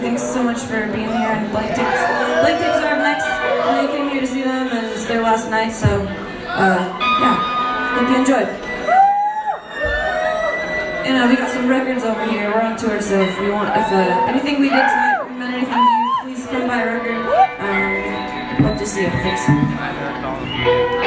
thanks so much for being here. And Blank Tips, Blank Tips are up next. And they came here to see them, and it's their last night, so uh, yeah, hope you enjoyed. And uh, we got some records over here. We're on tour, so if you want, if uh, anything we did tonight meant anything to you, please come buy a record. Um, hope to see you. Thanks.